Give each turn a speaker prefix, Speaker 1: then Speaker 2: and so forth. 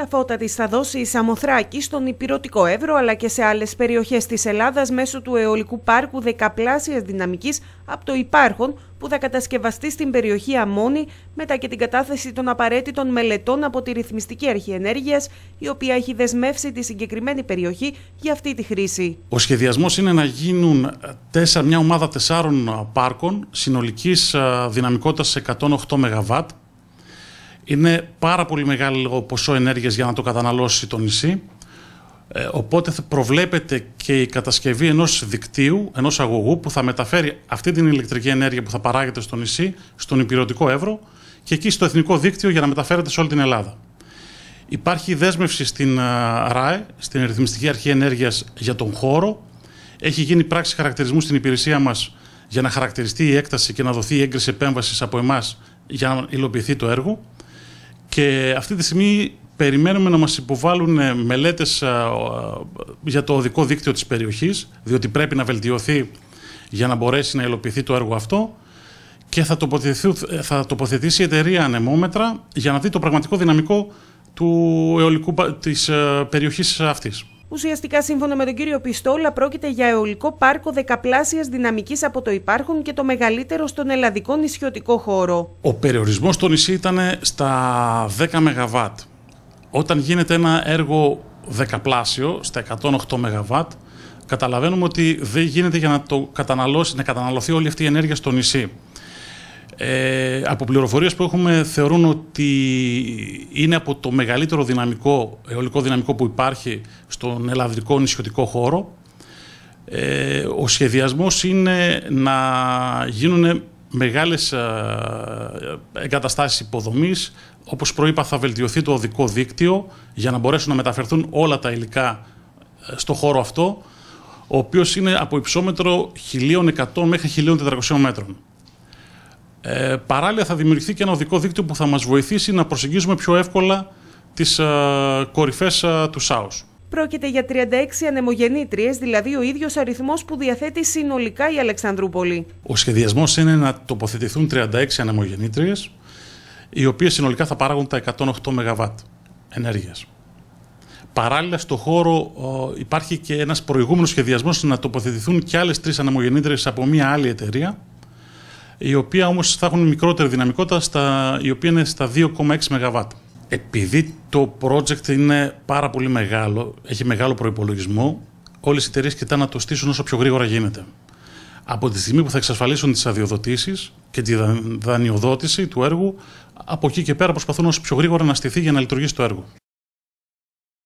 Speaker 1: Τα φώτα της θα δώσει η Σαμοθράκη στον Υπηρωτικό Εύρο αλλά και σε άλλες περιοχές της Ελλάδας μέσω του αιωλικού πάρκου δεκαπλάσιας δυναμικής από το υπάρχον που θα κατασκευαστεί στην περιοχή Αμόνη μετά και την κατάθεση των απαραίτητων μελετών από τη Ρυθμιστική Αρχή Ενέργειας η οποία έχει δεσμεύσει τη συγκεκριμένη περιοχή για αυτή τη χρήση.
Speaker 2: Ο σχεδιασμός είναι να γίνουν τέσσερα, μια ομάδα τεσσάρων πάρκων συνολικής δυναμικότητας 108 ΜΒ είναι πάρα πολύ μεγάλο ποσό ενέργειας για να το καταναλώσει το νησί. Ε, οπότε προβλέπεται και η κατασκευή ενός δικτύου, ενός αγωγού που θα μεταφέρει αυτή την ηλεκτρική ενέργεια που θα παράγεται στο νησί, στον υπηρετικό Εύρο και εκεί στο εθνικό δίκτυο για να μεταφέρεται σε όλη την Ελλάδα. Υπάρχει δέσμευση στην ε, ΡΑΕ, στην Ρυθμιστική Αρχή Ενέργειας για τον χώρο. Έχει γίνει πράξη χαρακτηρισμού στην υπηρεσία μας για να χαρακτηριστεί η έκταση και να δοθεί η έγκριση επέμβασης από εμάς για να υλοποιηθεί το έργο. Και αυτή τη στιγμή περιμένουμε να μας υποβάλουν ε, μελέτες ε, για το οδικό δίκτυο της περιοχής, διότι πρέπει να βελτιωθεί για να μπορέσει να υλοποιηθεί το έργο αυτό και θα, θα τοποθετήσει η εταιρεία ανεμόμετρα για να δει το πραγματικό δυναμικό του αιωλικού, της ε, περιοχής αυτής.
Speaker 1: Ουσιαστικά, σύμφωνα με τον κύριο Πιστόλα, πρόκειται για αιωλικό πάρκο δεκαπλάσιας δυναμικής από το υπάρχον και το μεγαλύτερο στον ελλαδικό νησιωτικό χώρο.
Speaker 2: Ο περιορισμός στο νησί ήταν στα 10 ΜΒ. Όταν γίνεται ένα έργο δεκαπλάσιο, στα 108 ΜΒ, καταλαβαίνουμε ότι δεν γίνεται για να το καταναλώσει, να καταναλωθεί όλη αυτή η ενέργεια στο νησί. Ε, από πληροφορίες που έχουμε θεωρούν ότι είναι από το μεγαλύτερο δυναμικό, αιωλικό δυναμικό που υπάρχει στον ελλαδικό νησιωτικό χώρο. Ε, ο σχεδιασμός είναι να γίνουν μεγάλες ε, εγκαταστάσεις υποδομής. Όπως προείπα θα βελτιωθεί το οδικό δίκτυο για να μπορέσουν να μεταφερθούν όλα τα υλικά ε, στο χώρο αυτό, ο οποίος είναι από υψόμετρο 1.100 μέχρι 1.400 μέτρων. Ε, παράλληλα θα δημιουργηθεί και ένα οδικό δίκτυο που θα μας βοηθήσει να προσεγγίζουμε πιο εύκολα τις ε, κορυφές ε, του ΣΑΟΣ.
Speaker 1: Πρόκειται για 36 ανεμογεννήτριες, δηλαδή ο ίδιος αριθμός που διαθέτει συνολικά η Αλεξανδρούπολη.
Speaker 2: Ο σχεδιασμός είναι να τοποθετηθούν 36 ανεμογεννήτριες, οι οποίες συνολικά θα παράγουν τα 108 ΜΒ ενέργειας. Παράλληλα, στο χώρο υπάρχει και ένας προηγούμενος σχεδιασμός να τοποθετηθούν και άλλες τρεις ανεμογεννήτριες από μια άλλη εταιρεία, η οποία όμως θα έχουν μικρότερη δυναμικότητα, στα, η οποία είναι στα 2,6 ΜΒ. Επειδή το project είναι πάρα πολύ μεγάλο, έχει μεγάλο προϋπολογισμό, όλες οι εταιρείες κοιτάνε να το στήσουν όσο πιο γρήγορα γίνεται. Από τη στιγμή που θα εξασφαλίσουν τις αδειοδοτήσεις και τη δανειοδότηση του έργου, από εκεί και πέρα προσπαθούν όσο πιο γρήγορα να στηθεί για να λειτουργήσει το έργο.